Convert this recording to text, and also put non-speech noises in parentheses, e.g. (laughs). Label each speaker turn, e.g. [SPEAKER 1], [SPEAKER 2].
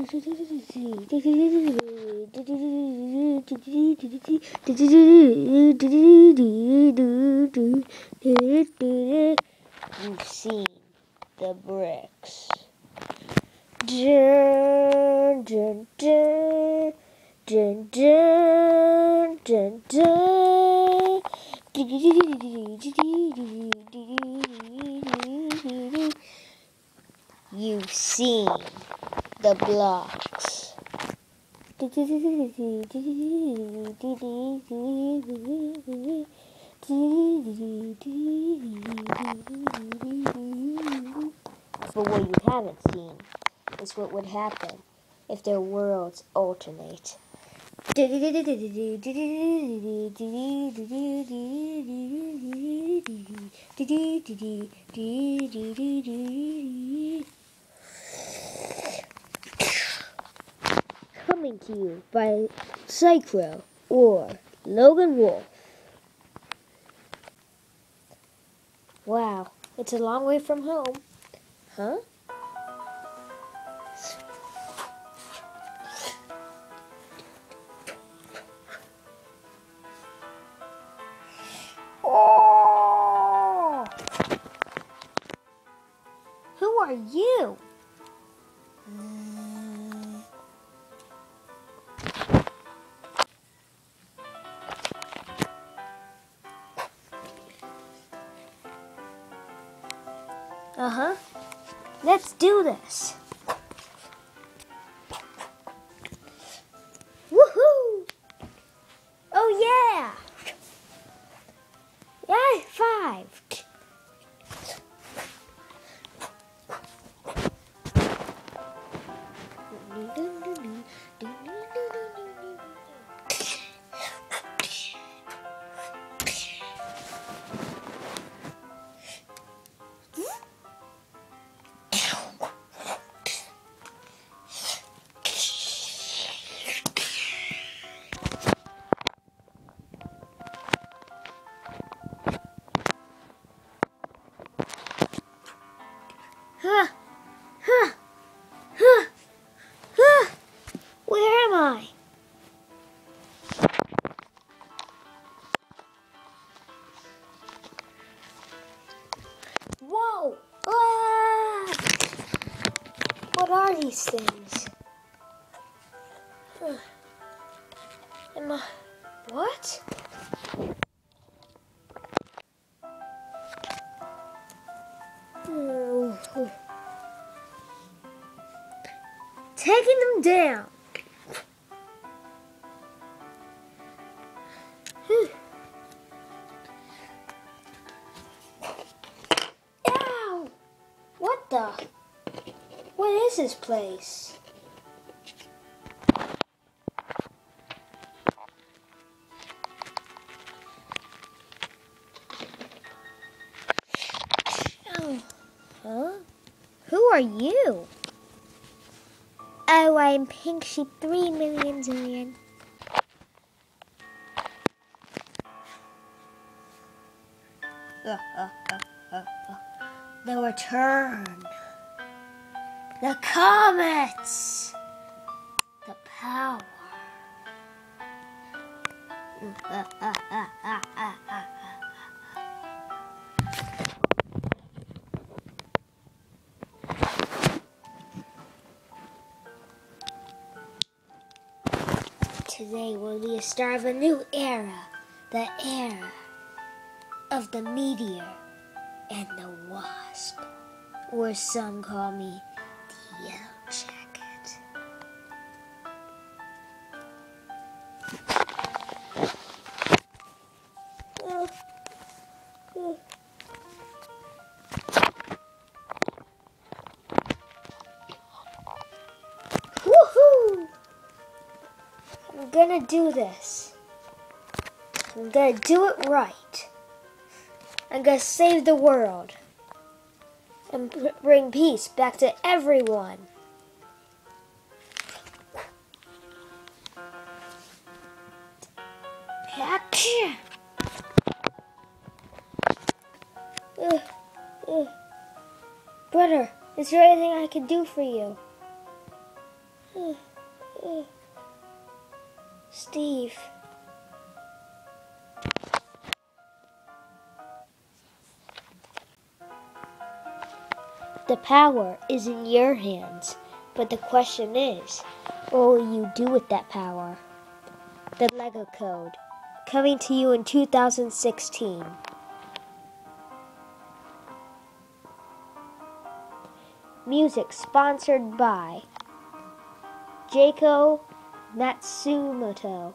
[SPEAKER 1] You've seen the bricks. Dun, dun, dun, dun, dun, dun, dun. You've seen the blocks. But what you haven't seen is what would happen if their worlds alternate. Coming to you by Psychro or Logan Wolfe. Wow, it's a long way from home. Huh? Oh! Who are you? Uh huh. Let's do this. What are these things? Huh. Am I. What? Taking them down. Ow! What the? What is this place? Oh. Huh? Who are you? Oh, I'm Pink Sheep 3 million zillion. (laughs) The return. The comets. The power. Today will be the start of a new era. The era of the meteor and the wasp. Or some call me yellow jacket. Oh. Oh. Woohoo! I'm gonna do this. I'm gonna do it right. I'm gonna save the world and bring peace back to everyone. Brother, is there anything I can do for you? Steve. The power is in your hands, but the question is, what will you do with that power? The Lego Code, coming to you in 2016. Music sponsored by Jaco Matsumoto.